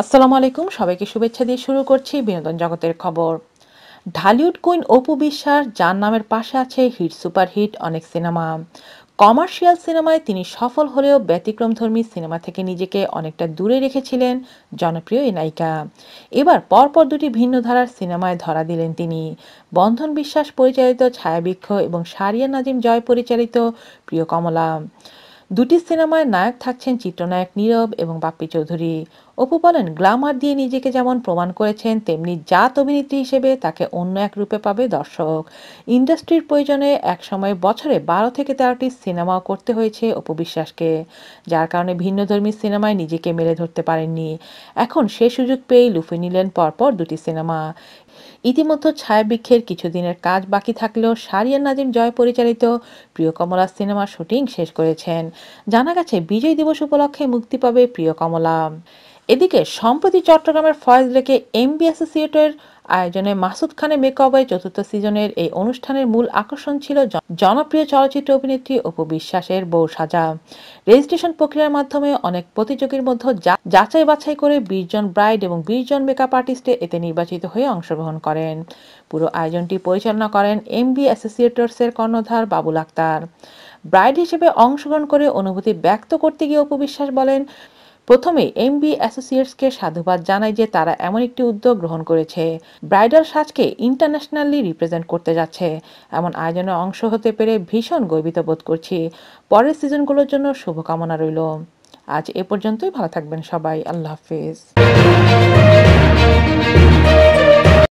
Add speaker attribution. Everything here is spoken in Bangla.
Speaker 1: আসসালামু আলাইকুম, সবাইকে শুভেচ্ছা দিয়ে শুরু করছি বিনোদন জগতের খবর। ঢালিউড কুইন অপু বিশ্বাস, যার নামের পাশে আছে হিট, সুপারহিট, অনেক সিনেমা। কমার্শিয়াল সিনেমায় তিনি সফল হলেও ব্যতিক্রমধর্মী সিনেমা থেকে নিজেকে অনেকটা দূরে রেখেছিলেন জনপ্রিয় এই নায়িকা। এবার পরপর দুটি ভিন্ন ধারার সিনেমায় ধরা দিলেন তিনি। বন্ধন বিশ্বাস পরিচালিত, ছায়াবৃক্ষ এবং সারিয়া নাজিম জয় পরিচালিত, প্রিয় কমলা। দুটি সিনেমায় নায়ক থাকছেন চিত্রনায়ক নীরব এবং বাপ্পি চৌধুরী। অপু বলেন গ্লামার দিয়ে নিজেকে যেমন প্রমাণ করেছেন, তেমনি জাত অভিনেত্রী হিসেবে তাকে অন্য এক রূপে পাবে দর্শক। ইন্ডাস্ট্রির প্রয়োজনে একসময় বছরে বারো থেকে তেরোটি সিনেমাও করতে হয়েছে অপু বিশ্বাসকে। যার কারণে ভিন্নধর্মী সিনেমায় নিজেকে মেলে ধরতে পারেননি। এখন সে সুযোগ পেয়েই লুফে নিলেন পরপর দুটি সিনেমা। ইতিমধ্যে ছায়াবৃক্ষের কিছুদিনের কাজ বাকি থাকলেও সারিয়া নাজিম জয় পরিচালিত প্রিয় কমলা সিনেমা শুটিং শেষ করেছেন। জানা গেছে, বিজয় দিবস উপলক্ষে মুক্তি পাবে প্রিয় কমলা এদিকে, সম্প্রতি চট্টগ্রামের ফয়েজ লেকে এমবি অ্যাসোসিয়েটের আয়োজনে মাসুদ খানের মেকআপের চতুর্থ সিজনের এই অনুষ্ঠানের মূল আকর্ষণ ছিল জনপ্রিয় চলচ্চিত্র অভিনেত্রী অপু বিশ্বাসের বউ সাজা। রেজিস্ট্রেশন প্রক্রিয়ার মাধ্যমে অনেক প্রতিযোগীর মধ্যে যাচাই বাছাই করে বিশ জন ব্রাইড এবং বিশ জন মেকআপ আর্টিস্টে এতে নির্বাচিত হয়ে অংশগ্রহণ করেন। পুরো আয়োজনটি পরিচালনা করেন এমবি অ্যাসোসিয়েটর্সের কর্ণধার বাবুল আক্তার। ব্রাইড হিসেবে অংশগ্রহণ করে অনুভূতি ব্যক্ত করতে গিয়ে অপু বিশ্বাস বলেন প্রথমে এমবি অ্যাসোসিয়েটসকে সাধুবাদ জানায় যে তারা এমন একটি উদ্যোগ গ্রহণ করেছে। ব্রাইডাল সাজকে ইন্টারন্যাশনালি রিপ্রেজেন্ট করতে যাচ্ছে। এমন আয়োজনে অংশ হতে পেরে ভীষণ গর্বিত বোধ করছি। পরের সিজনগুলোর জন্য শুভকামনা রইল। আজ এ পর্যন্তই, ভালো থাকবেন সবাই। আল্লাহ হাফিজ।